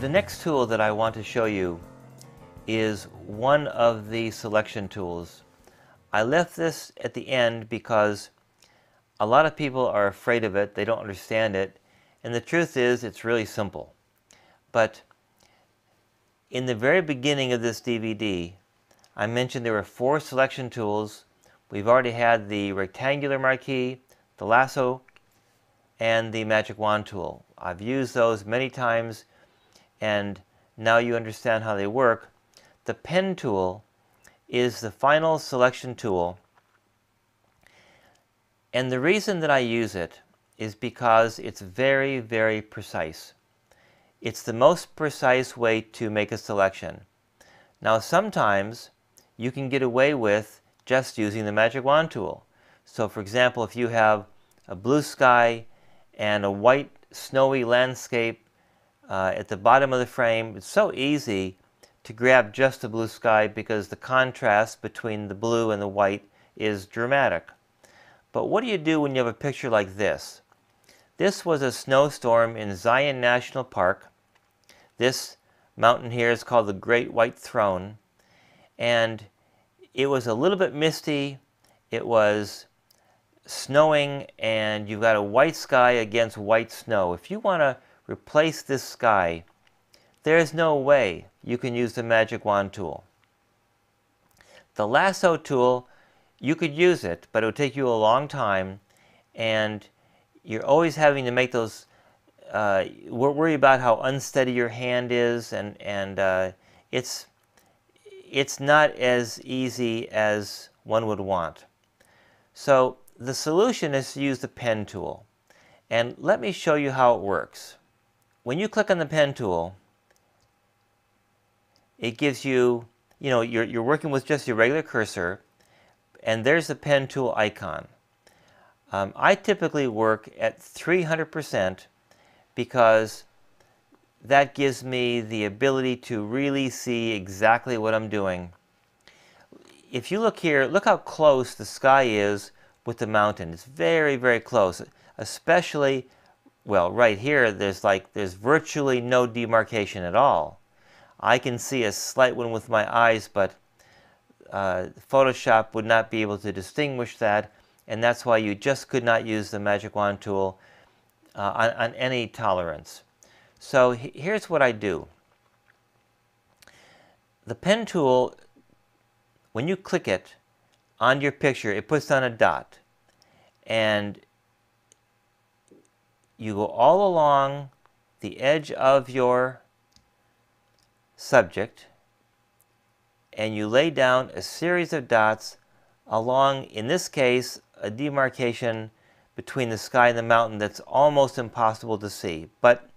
The next tool that I want to show you is one of the selection tools. I left this at the end because a lot of people are afraid of it, they don't understand it, and the truth is it's really simple. But in the very beginning of this DVD, I mentioned there were four selection tools. We've already had the rectangular marquee, the lasso, and the magic wand tool. I've used those many times and now you understand how they work. The pen tool is the final selection tool and the reason that I use it is because it's very, very precise. It's the most precise way to make a selection. Now sometimes you can get away with just using the magic wand tool. So for example, if you have a blue sky and a white snowy landscape uh, at the bottom of the frame, it's so easy to grab just the blue sky because the contrast between the blue and the white is dramatic. But what do you do when you have a picture like this? This was a snowstorm in Zion National Park. This mountain here is called the Great White Throne. And it was a little bit misty. It was snowing and you've got a white sky against white snow. If you want to replace this sky, there's no way you can use the magic wand tool. The lasso tool you could use it, but it would take you a long time, and you're always having to make those. Uh, worry about how unsteady your hand is, and and uh, it's it's not as easy as one would want. So the solution is to use the pen tool, and let me show you how it works. When you click on the pen tool, it gives you, you know, you're, you're working with just your regular cursor, and there's the pen tool icon. Um, I typically work at 300% because that gives me the ability to really see exactly what I'm doing. If you look here, look how close the sky is with the mountain. It's very, very close, especially, well, right here, there's like, there's virtually no demarcation at all. I can see a slight one with my eyes, but uh, Photoshop would not be able to distinguish that and that's why you just could not use the magic wand tool uh, on, on, any tolerance. So here's what I do. The pen tool, when you click it on your picture, it puts on a dot and you go all along the edge of your subject and you lay down a series of dots along, in this case, a demarcation between the sky and the mountain that's almost impossible to see, but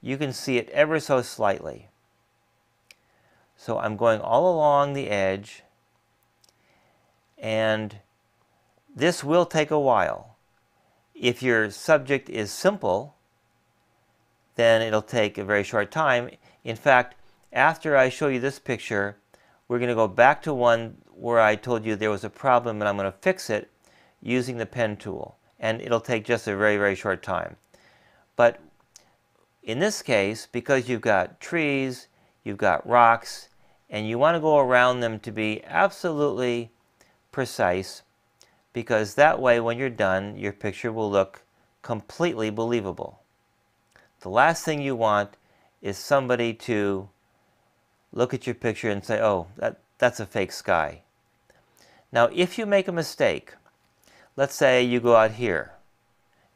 you can see it ever so slightly. So I'm going all along the edge, and this will take a while. If your subject is simple, then it'll take a very short time. In fact, after I show you this picture, we're going to go back to one where I told you there was a problem and I'm going to fix it using the pen tool. And it'll take just a very, very short time. But in this case, because you've got trees, you've got rocks, and you want to go around them to be absolutely precise, because that way when you're done, your picture will look completely believable. The last thing you want is somebody to look at your picture and say, oh, that, that's a fake sky. Now, if you make a mistake, let's say you go out here,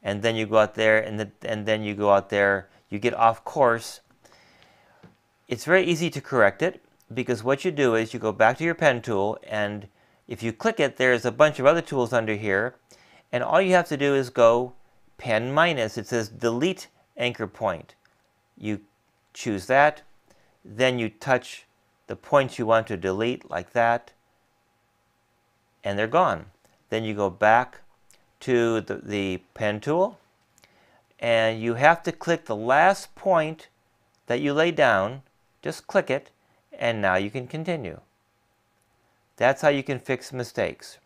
and then you go out there, and, the, and then you go out there, you get off course, it's very easy to correct it because what you do is you go back to your pen tool, and if you click it, there's a bunch of other tools under here, and all you have to do is go pen minus. It says delete anchor point. You choose that, then you touch the points you want to delete like that, and they're gone. Then you go back to the, the pen tool, and you have to click the last point that you lay down, just click it, and now you can continue. That's how you can fix mistakes.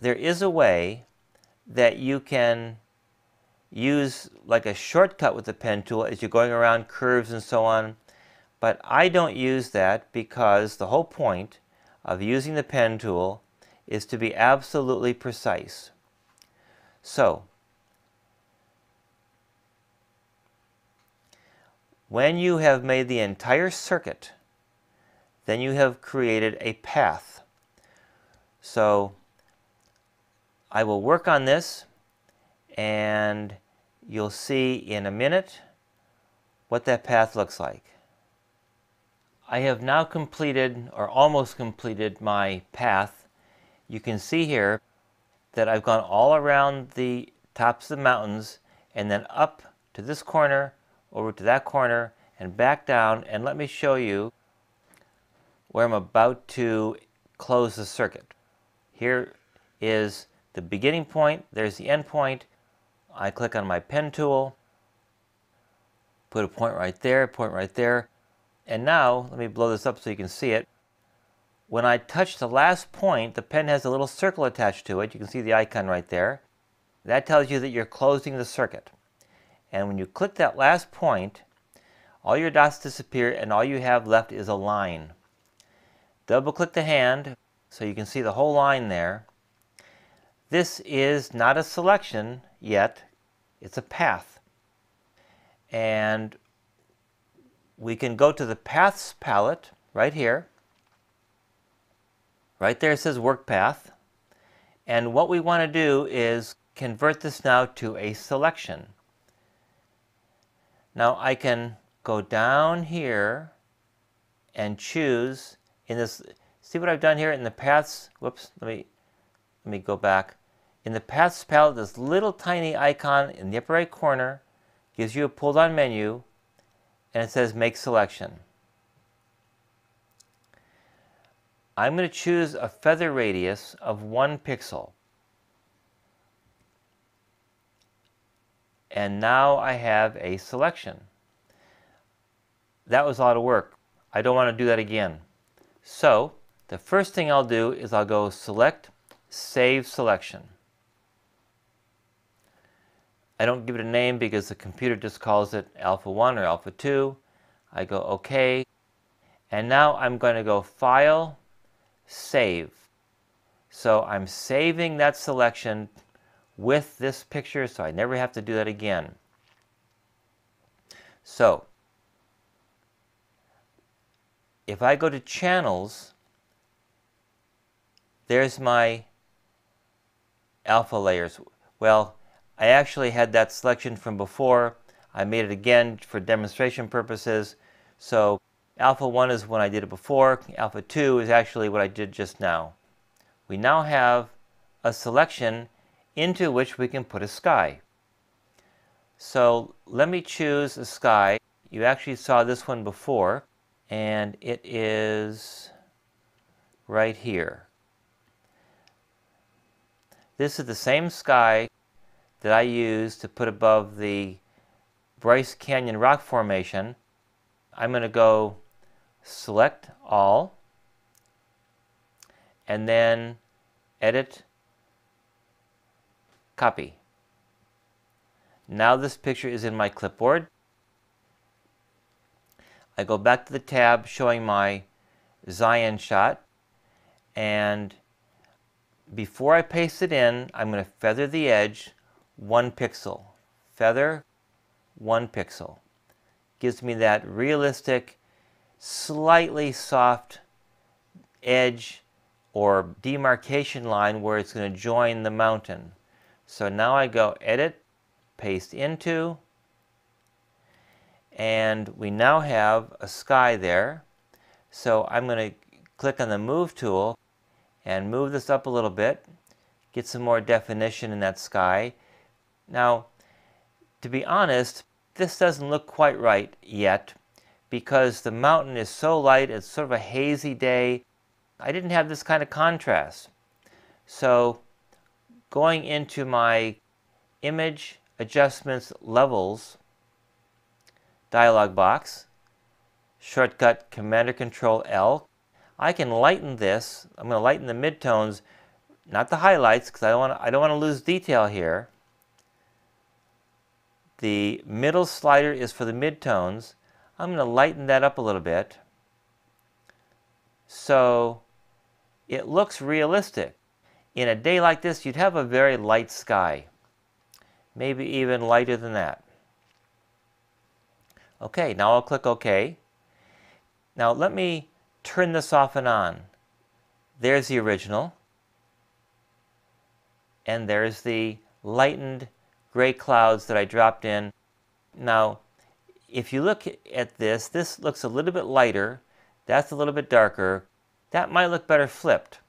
There is a way that you can use like a shortcut with the pen tool as you're going around curves and so on. But I don't use that because the whole point of using the pen tool is to be absolutely precise. So, when you have made the entire circuit, then you have created a path. So, I will work on this and you'll see in a minute what that path looks like. I have now completed or almost completed my path. You can see here that I've gone all around the tops of the mountains and then up to this corner, over to that corner, and back down. And let me show you where I'm about to close the circuit. Here is the beginning point, there's the end point. I click on my pen tool, put a point right there, point right there. And now, let me blow this up so you can see it. When I touch the last point, the pen has a little circle attached to it. You can see the icon right there. That tells you that you're closing the circuit. And when you click that last point, all your dots disappear and all you have left is a line. Double click the hand so you can see the whole line there. This is not a selection yet, it's a path. And we can go to the Paths palette right here. Right there it says Work Path. And what we want to do is convert this now to a selection. Now I can go down here and choose in this, see what I've done here in the paths, whoops, let me, let me go back. In the paths palette, this little tiny icon in the upper right corner gives you a pull down menu and it says make selection. I'm going to choose a feather radius of one pixel. And now I have a selection. That was a lot of work. I don't want to do that again. So the first thing I'll do is I'll go select, save selection. I don't give it a name because the computer just calls it alpha 1 or alpha 2. I go OK. And now I'm going to go File, Save. So I'm saving that selection with this picture so I never have to do that again. So if I go to Channels, there's my alpha layers. Well, I actually had that selection from before. I made it again for demonstration purposes. So alpha 1 is when I did it before. Alpha 2 is actually what I did just now. We now have a selection into which we can put a sky. So let me choose a sky. You actually saw this one before and it is right here. This is the same sky that I used to put above the Bryce Canyon rock formation. I'm going to go select all and then edit copy. Now this picture is in my clipboard. I go back to the tab showing my Zion shot and before I paste it in I'm going to feather the edge one pixel. Feather, one pixel. Gives me that realistic, slightly soft edge or demarcation line where it's going to join the mountain. So now I go edit, paste into, and we now have a sky there. So I'm going to click on the move tool and move this up a little bit, get some more definition in that sky. Now, to be honest, this doesn't look quite right yet because the mountain is so light, it's sort of a hazy day. I didn't have this kind of contrast. So going into my image adjustments levels dialog box, shortcut Command or Control L, I can lighten this. I'm going to lighten the midtones, not the highlights because I don't want I don't want to lose detail here. The middle slider is for the midtones. I'm going to lighten that up a little bit so it looks realistic. In a day like this, you'd have a very light sky, maybe even lighter than that. Okay, now I'll click OK. Now let me turn this off and on. There's the original. And there's the lightened gray clouds that I dropped in. Now, if you look at this, this looks a little bit lighter. That's a little bit darker. That might look better flipped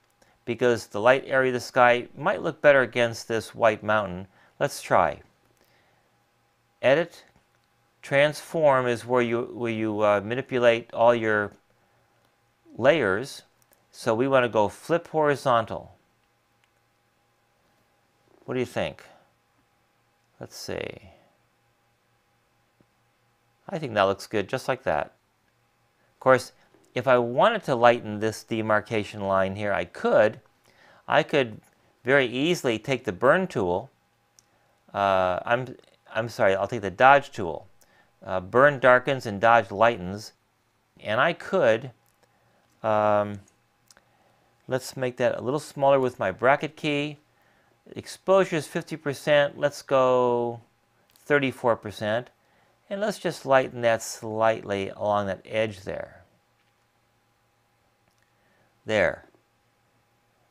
because the light area of the sky might look better against this white mountain. Let's try. Edit, transform is where you, where you uh, manipulate all your layers. So we want to go flip horizontal. What do you think? Let's see. I think that looks good, just like that. Of course, if I wanted to lighten this demarcation line here, I could. I could very easily take the burn tool. Uh, I'm, I'm sorry, I'll take the dodge tool. Uh, burn darkens and dodge lightens. And I could, um, let's make that a little smaller with my bracket key. Exposure is 50%. Let's go 34%. And let's just lighten that slightly along that edge there. There.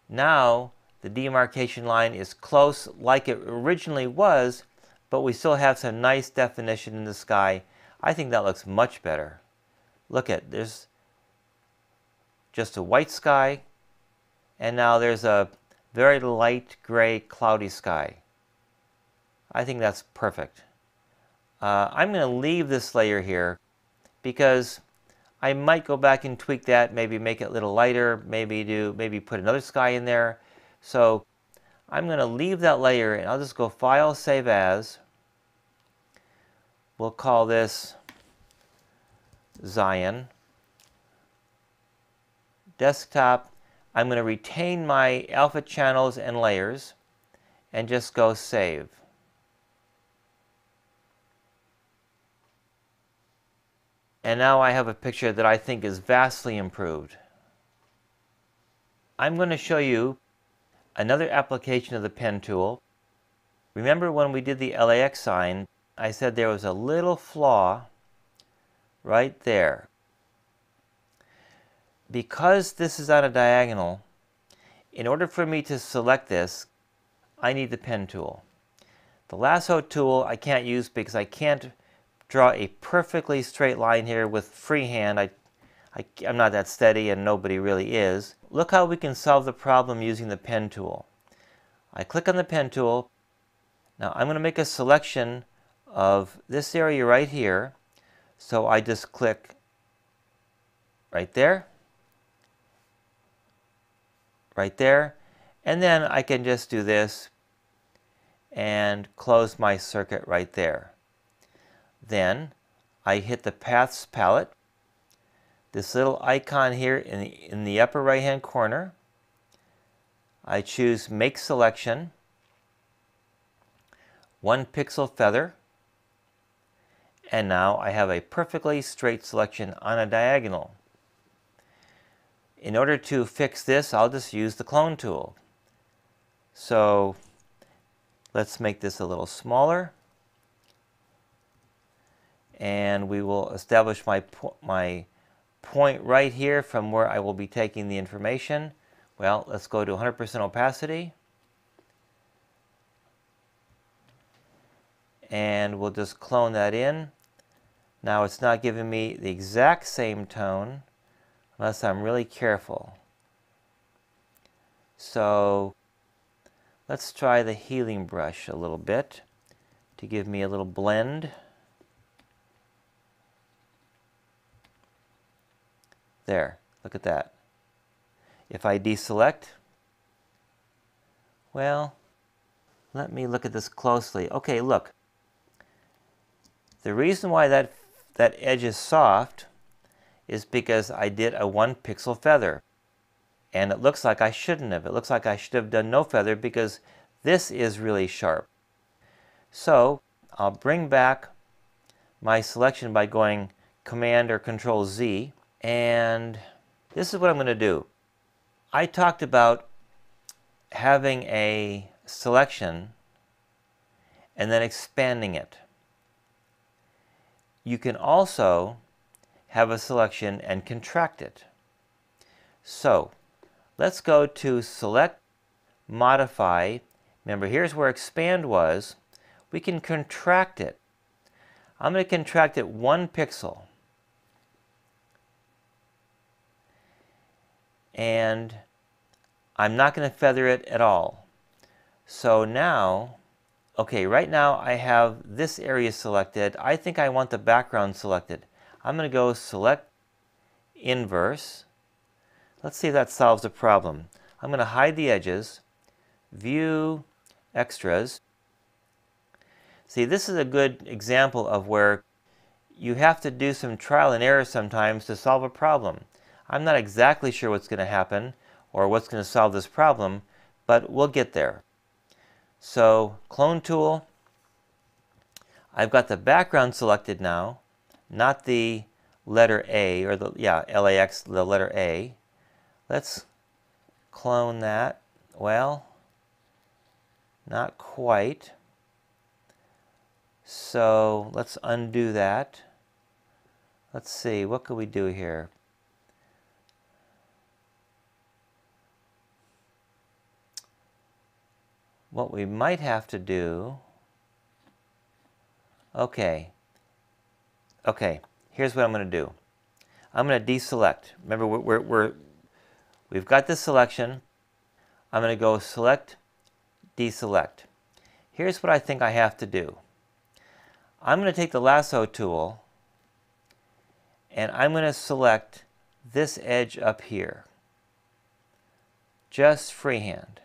Now the demarcation line is close like it originally was, but we still have some nice definition in the sky. I think that looks much better. Look at, there's just a white sky, and now there's a very light gray cloudy sky. I think that's perfect. Uh, I'm going to leave this layer here because I might go back and tweak that, maybe make it a little lighter, maybe do, maybe put another sky in there. So I'm going to leave that layer and I'll just go File, Save As. We'll call this Zion. Desktop, I'm going to retain my alpha channels and layers and just go Save. And now I have a picture that I think is vastly improved. I'm going to show you another application of the pen tool. Remember when we did the LAX sign, I said there was a little flaw right there. Because this is on a diagonal, in order for me to select this, I need the pen tool. The lasso tool I can't use because I can't draw a perfectly straight line here with freehand. I, I, I'm not that steady and nobody really is. Look how we can solve the problem using the pen tool. I click on the pen tool. Now I'm going to make a selection of this area right here. So I just click right there, right there, and then I can just do this and close my circuit right there. Then I hit the Paths palette. This little icon here in the, in the upper right hand corner. I choose Make Selection. One pixel feather. And now I have a perfectly straight selection on a diagonal. In order to fix this, I'll just use the clone tool. So let's make this a little smaller and we will establish my, po my point right here from where I will be taking the information. Well, let's go to 100% opacity. And we'll just clone that in. Now it's not giving me the exact same tone unless I'm really careful. So let's try the healing brush a little bit to give me a little blend. There, look at that. If I deselect, well, let me look at this closely. Okay, look. The reason why that, that edge is soft is because I did a one pixel feather. And it looks like I shouldn't have. It looks like I should have done no feather because this is really sharp. So I'll bring back my selection by going Command or Control Z. And this is what I'm going to do. I talked about having a selection and then expanding it. You can also have a selection and contract it. So let's go to Select, Modify. Remember, here's where Expand was. We can contract it. I'm going to contract it one pixel. And I'm not going to feather it at all. So now, okay, right now I have this area selected. I think I want the background selected. I'm going to go select inverse. Let's see if that solves the problem. I'm going to hide the edges, view extras. See, this is a good example of where you have to do some trial and error sometimes to solve a problem. I'm not exactly sure what's going to happen or what's going to solve this problem, but we'll get there. So, clone tool, I've got the background selected now, not the letter A, or the, yeah, LAX, the letter A. Let's clone that. Well, not quite. So let's undo that. Let's see, what could we do here? What we might have to do, okay, okay, here's what I'm going to do. I'm going to deselect. Remember, we're, we're, we're, we've got this selection. I'm going to go select, deselect. Here's what I think I have to do. I'm going to take the lasso tool and I'm going to select this edge up here. Just freehand.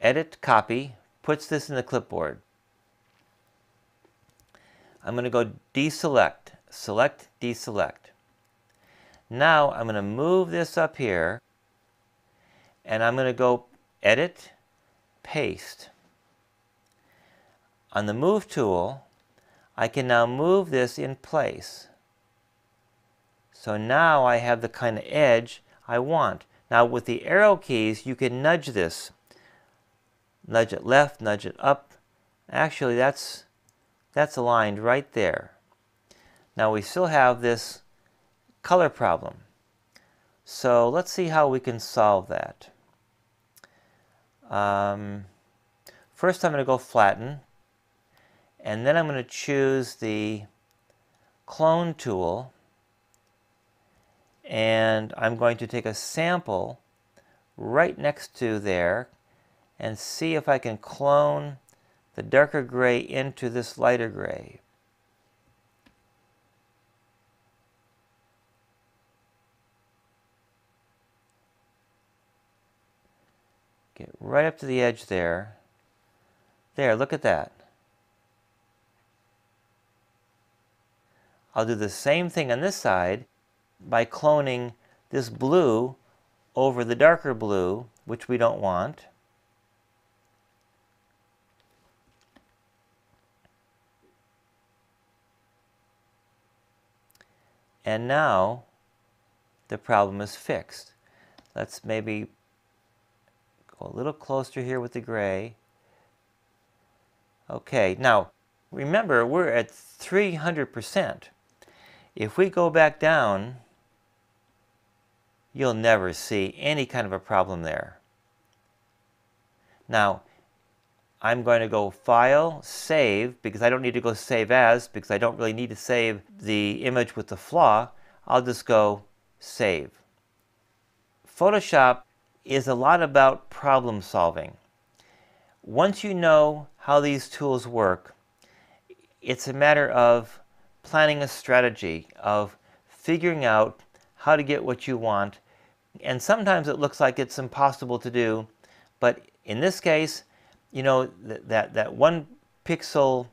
Edit, copy, puts this in the clipboard. I'm going to go deselect, select, deselect. Now I'm going to move this up here and I'm going to go edit, paste. On the move tool, I can now move this in place. So now I have the kind of edge I want. Now with the arrow keys, you can nudge this nudge it left, nudge it up. Actually, that's, that's aligned right there. Now we still have this color problem. So let's see how we can solve that. Um, first I'm going to go flatten and then I'm going to choose the clone tool and I'm going to take a sample right next to there and see if I can clone the darker gray into this lighter gray. Get right up to the edge there. There, look at that. I'll do the same thing on this side by cloning this blue over the darker blue, which we don't want. And now the problem is fixed. Let's maybe go a little closer here with the gray. Okay, now remember we're at 300%. If we go back down, you'll never see any kind of a problem there. Now, I'm going to go File, Save, because I don't need to go Save As, because I don't really need to save the image with the flaw. I'll just go Save. Photoshop is a lot about problem solving. Once you know how these tools work, it's a matter of planning a strategy, of figuring out how to get what you want. And sometimes it looks like it's impossible to do, but in this case, you know, th that, that one pixel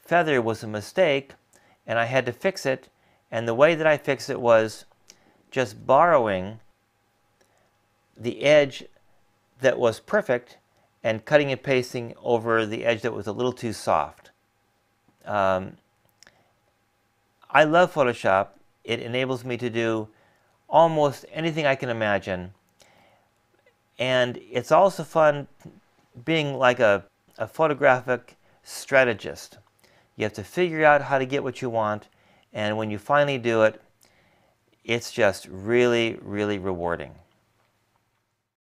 feather was a mistake and I had to fix it. And the way that I fixed it was just borrowing the edge that was perfect and cutting and pasting over the edge that was a little too soft. Um, I love Photoshop. It enables me to do almost anything I can imagine. And it's also fun being like a, a photographic strategist. You have to figure out how to get what you want, and when you finally do it, it's just really, really rewarding.